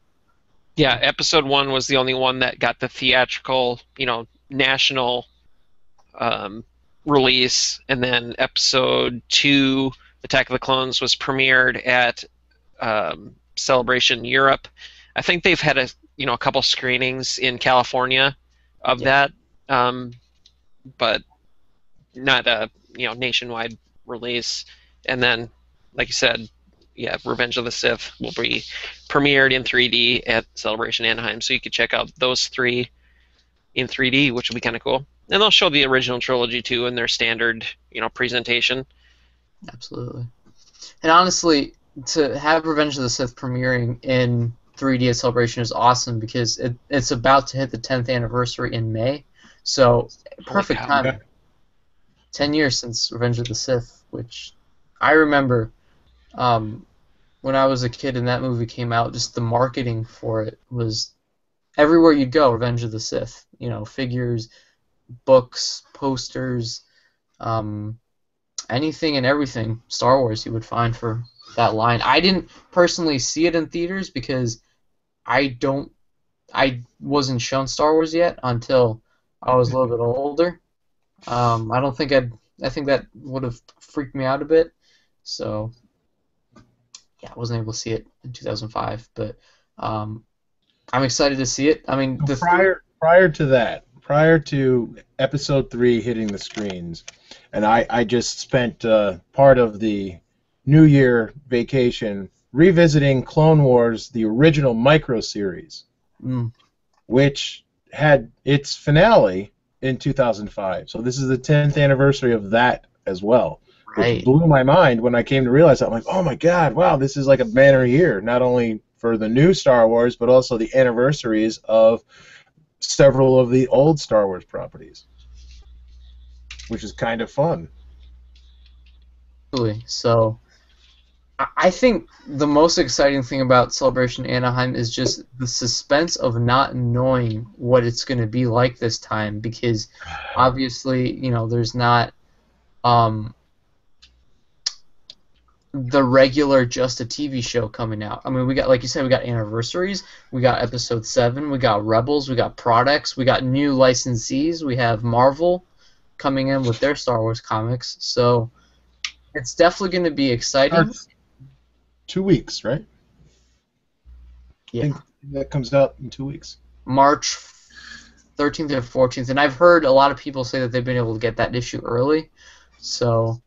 Yeah, episode one was the only one that got the theatrical, you know, national um, release, and then episode two, Attack of the Clones, was premiered at um, Celebration Europe. I think they've had a you know a couple screenings in California of Yeah. that, um, but not a you know nationwide release. And then, like you said, yeah, Revenge of the Sith will be premiered in 3D at Celebration Anaheim, so you could check out those three in 3D, which will be kind of cool. And they'll show the original trilogy too in their standard, you know, presentation. Absolutely. And honestly, to have Revenge of the Sith premiering in 3D at Celebration is awesome because it, it's about to hit the 10th anniversary in May. So, perfect timing. 10 years since Revenge of the Sith, which I remember um, when I was a kid and that movie came out, just the marketing for it was everywhere you'd go, Revenge of the Sith. You know, figures, books, posters, um, anything and everything Star Wars you would find for that line. I didn't personally see it in theaters because I don't I wasn't shown Star Wars yet until I was a little bit older. Um, I don't think I'd I think that would have freaked me out a bit. So yeah, I wasn't able to see it in 2005, but um, I'm excited to see it. I mean, the prior prior to that, prior to episode three hitting the screens, and I I just spent uh, part of the New Year vacation revisiting Clone Wars, the original micro series, Mm, which had its finale in 2005. So this is the 10th anniversary of that as well. Which blew my mind when I came to realize that. I'm like, oh my god, wow, this is like a banner year, not only for the new Star Wars, but also the anniversaries of several of the old Star Wars properties, which is kind of fun. Absolutely. So, I- think the most exciting thing about Celebration Anaheim is just the suspense of not knowing what it's going to be like this time because obviously, you know, there's not um, the regular just a TV show coming out. I mean, we got, like you said, we got anniversaries, we got episode 7, we got Rebels, we got products, we got new licensees, we have Marvel coming in with their Star Wars comics. So, it's definitely going to be exciting. Two weeks, right? Yeah. think that comes out in two weeks. March 13th or 14th, and I've heard a lot of people say that they've been able to get that issue early. So,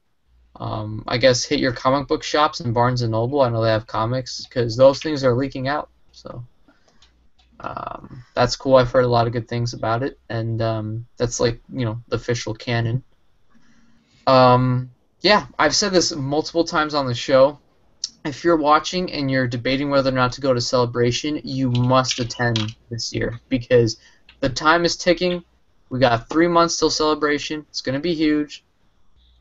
um, I guess hit your comic book shops and Barnes and Noble. I know they have comics because those things are leaking out. So, um, that's cool. I've heard a lot of good things about it, and um, that's like you know the official canon. Um, yeah, I've said this multiple times on the show. If you're watching and you're debating whether or not to go to Celebration, you must attend this year because the time is ticking. We got three months till Celebration. It's going to be huge.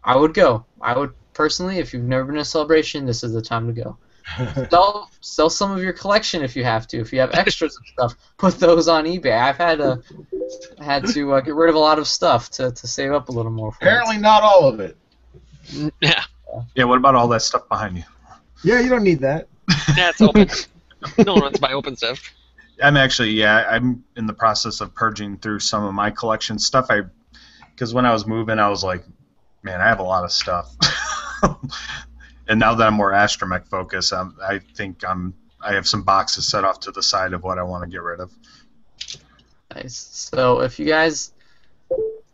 I would go. I would personally, if you've never been to a Celebration, this is the time to go. [LAUGHS] Sell, sell some of your collection if you have to. If you have extras of stuff, put those on eBay. I've had to had to uh, get rid of a lot of stuff to, to save up a little more. For it. Apparently, not all of it. Yeah, Yeah, what about all that stuff behind you? Yeah, you don't need that. yeah, open. no one wants to buy open stuff. I'm actually yeah, I'm in the process of purging through some of my collection stuff. I because when I was moving, I was like, man, I have a lot of stuff. [LAUGHS] and now that I'm more astromech focused, i I think I'm I have some boxes set off to the side of what I want to get rid of. Nice. So if you guys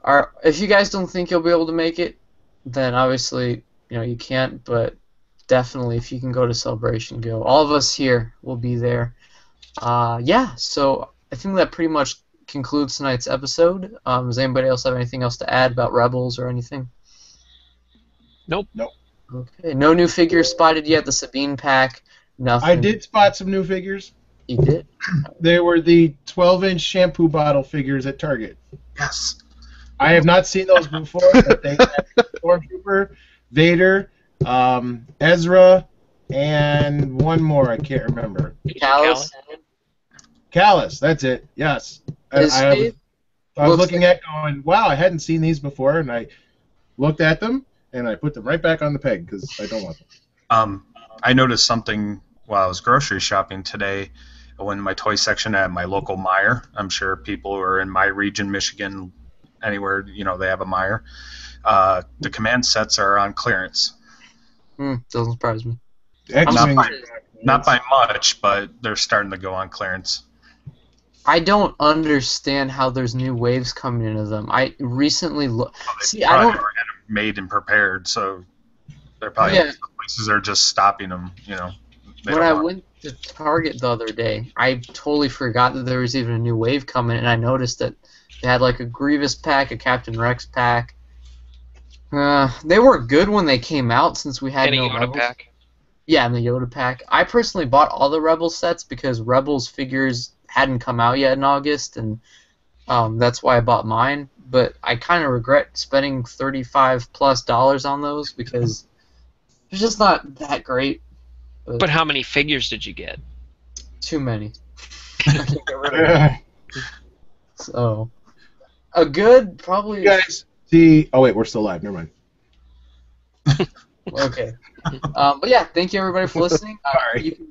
are, if you guys don't think you'll be able to make it, then obviously you know you can't. But definitely, if you can go to Celebration, go. All of us here will be there. Uh, yeah. So I think that pretty much concludes tonight's episode. Um, does anybody else have anything else to add about Rebels or anything? Nope. Nope. Okay. No new figures spotted yet. The Sabine pack. Nothing. I did spot some new figures. You did. They were the 12-inch shampoo bottle figures at Target. Yes. I have not seen those before, but they had Stormtrooper, Vader, um, Ezra, and one more I can't remember. Kallus. Kallus, that's it. Yes. I, I was, I was looks looking at going, wow, I hadn't seen these before, and I looked at them and I put them right back on the peg because I don't want them. Um, I noticed something while I was grocery shopping today. When my toy section at my local Meijer, I'm sure people who are in my region, Michigan, anywhere, you know, they have a Meijer. Uh, the command sets are on clearance. Hmm, doesn't surprise me. X-Wing. Not Not by much, but they're starting to go on clearance. I don't understand how there's new waves coming into them. I recently look. Well, they See, I don't- were made and prepared, so they're probably Yeah. places are just stopping them. You know. When I want- went to Target the other day, I totally forgot that there was even a new wave coming, and I noticed that they had like a Grievous pack, a Captain Rex pack. Uh, they were good when they came out since we had And a no Yoda Rebels. pack. Yeah, and the Yoda pack. I personally bought all the Rebel sets because Rebels figures hadn't come out yet in August, and um, that's why I bought mine. But I kind of regret spending thirty-five plus dollars on those because they're just not that great. But how many figures did you get? Too many. [LAUGHS] I can't get rid of them. [LAUGHS] So, a good probably. you guys see? Oh wait, we're still live. Never mind. [LAUGHS] Okay. Um, but yeah, thank you everybody for listening. Uh, Sorry. You can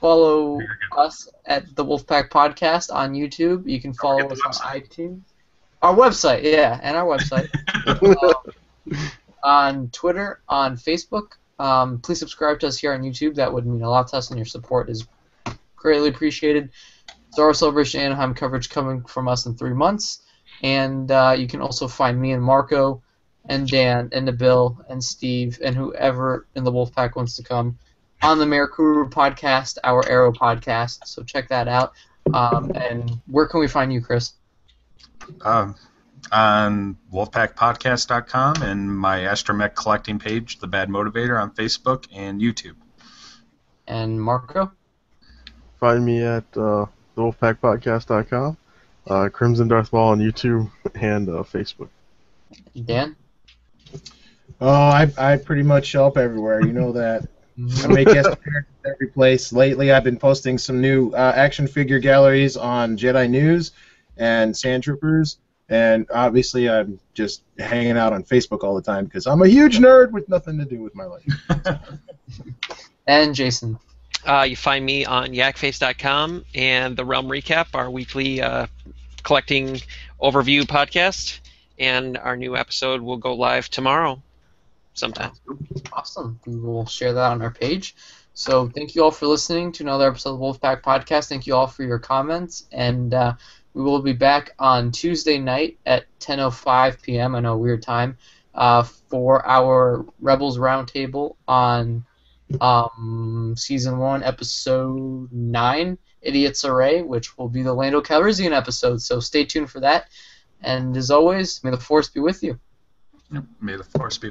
follow us at the Wolfpack Podcast on YouTube. You can follow us on iTunes. Our website, yeah, and our website. [LAUGHS] Um, on Twitter, on Facebook. Um, please subscribe to us here on YouTube. That would mean a lot to us, and your support is greatly appreciated. Star Wars Celebration Anaheim coverage coming from us in three months. And uh, you can also find me and Marco and Dan and Nabil and Steve and whoever in the Wolfpack wants to come on the Marikuru podcast, our Arrow podcast. So check that out. Um, and where can we find you, Chris? Um, on wolfpackpodcast.com and my astromech collecting page, The Bad Motivator, on Facebook and YouTube. And Marco? Find me at uh, thewolfpackpodcast.com, uh, Crimson Darth Maul on YouTube and uh, Facebook. Dan? Oh, I, I pretty much show up everywhere. You know that. I make guest [LAUGHS] appearances every place. Lately, I've been posting some new uh, action figure galleries on Jedi News and Sand Troopers, and obviously, I'm just hanging out on Facebook all the time because I'm a huge nerd with nothing to do with my life. [LAUGHS] And Jason. Uh, you find me on yakface.com and the Realm Recap, our weekly uh, collecting overview podcast. And our new episode will go live tomorrow sometime. Awesome. We will share that on our page. So thank you all for listening to another episode of Wolfpack Podcast. Thank you all for your comments, and uh, we will be back on Tuesday night at 10:05 p.m. I know weird time uh, for our Rebels Roundtable on um, season one, episode nine, Idiots Array, which will be the Lando Calrissian episode. So stay tuned for that. And as always, may the Force be with you. May the force be